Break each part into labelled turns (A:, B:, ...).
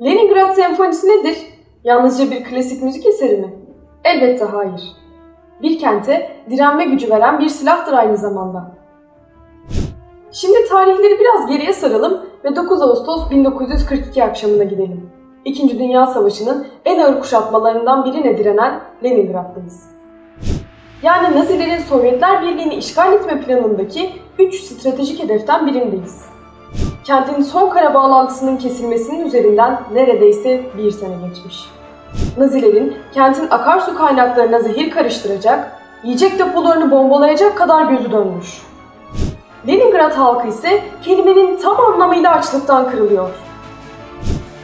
A: Leningrad Senfonisi nedir? Yalnızca bir klasik müzik eseri mi? Elbette hayır. Bir kente direnme gücü veren bir silahtır aynı zamanda. Şimdi tarihleri biraz geriye saralım ve 9 Ağustos 1942 akşamına gidelim. İkinci Dünya Savaşı'nın en ağır kuşatmalarından birine direnen Leningrad'dayız. Yani Nazilerin Sovyetler Birliği'ni işgal etme planındaki 3 stratejik hedeften birindeyiz. Kentin son kara bağlantısının kesilmesinin üzerinden neredeyse bir sene geçmiş. Nazilerin kentin akarsu kaynaklarına zehir karıştıracak, yiyecek depolarını bombalayacak kadar gözü dönmüş. Leningrad halkı ise kelimenin tam anlamıyla açlıktan kırılıyor.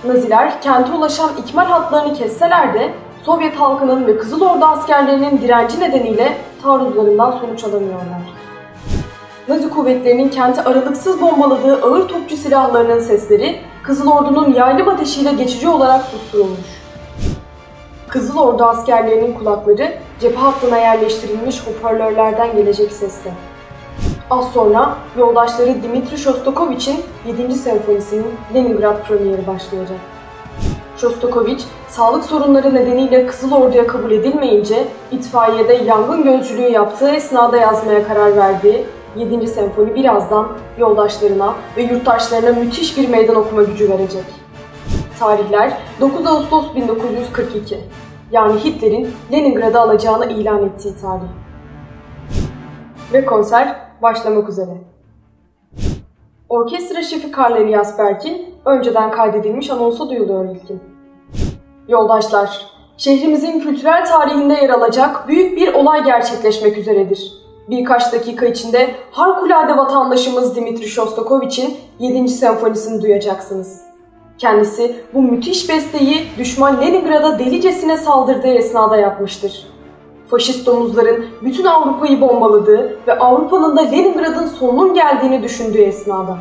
A: Naziler kente ulaşan ikmal hatlarını kesseler de Sovyet halkının ve Kızıl Ordu askerlerinin direnci nedeniyle taarruzlarından sonuç alamıyorlar. Nazi kuvvetlerinin kenti aralıksız bombaladığı ağır topçu silahlarının sesleri Kızıl Ordu'nun yaylım ateşiyle geçici olarak susturulmuş. Kızıl Ordu askerlerinin kulakları cephe hattına yerleştirilmiş hoparlörlerden gelecek sesle. Az sonra yoldaşları Dimitri Shostakovich'in 7. senfonisinin Leningrad premieri başlayacak. Shostakovich, sağlık sorunları nedeniyle Kızıl Ordu'ya kabul edilmeyince itfaiyede yangın gözcülüğü yaptığı esnada yazmaya karar verdiği 7. senfoni birazdan yoldaşlarına ve yurttaşlarına müthiş bir meydan okuma gücü verecek. Tarihler 9 Ağustos 1942. Yani Hitler'in Leningrad'ı alacağını ilan ettiği tarih. Ve konser başlamak üzere. Orkestra şefi Karl Elias Berk'in önceden kaydedilmiş anonsu duyuluyor ilkin. Yoldaşlar, şehrimizin kültürel tarihinde yer alacak büyük bir olay gerçekleşmek üzeredir. Birkaç dakika içinde harikulade vatandaşımız Dimitri Shostakovich'in 7. senfonisini duyacaksınız. Kendisi bu müthiş besteyi düşman Leningrad'a delicesine saldırdığı esnada yapmıştır. Faşist domuzların bütün Avrupa'yı bombaladığı ve Avrupa'nın da Leningrad'ın sonunun geldiğini düşündüğü esnada.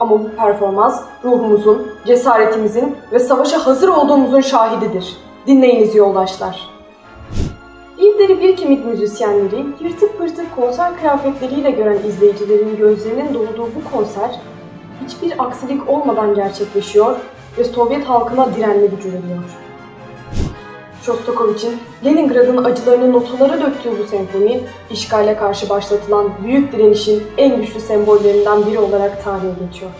A: Ama bu performans ruhumuzun, cesaretimizin ve savaşa hazır olduğumuzun şahididir. Dinleyiniz yoldaşlar. İlleri bir kimik müzisyenleri yırtık pırtık konser kıyafetleriyle gören izleyicilerin gözlerinin dolduğu bu konser hiçbir aksilik olmadan gerçekleşiyor ve Sovyet halkına direnme gücü veriyor. Shostakovich'in Leningrad'ın acılarını notalara döktüğü bu senfoni, işgale karşı başlatılan büyük direnişin en güçlü sembollerinden biri olarak tarihe geçiyor.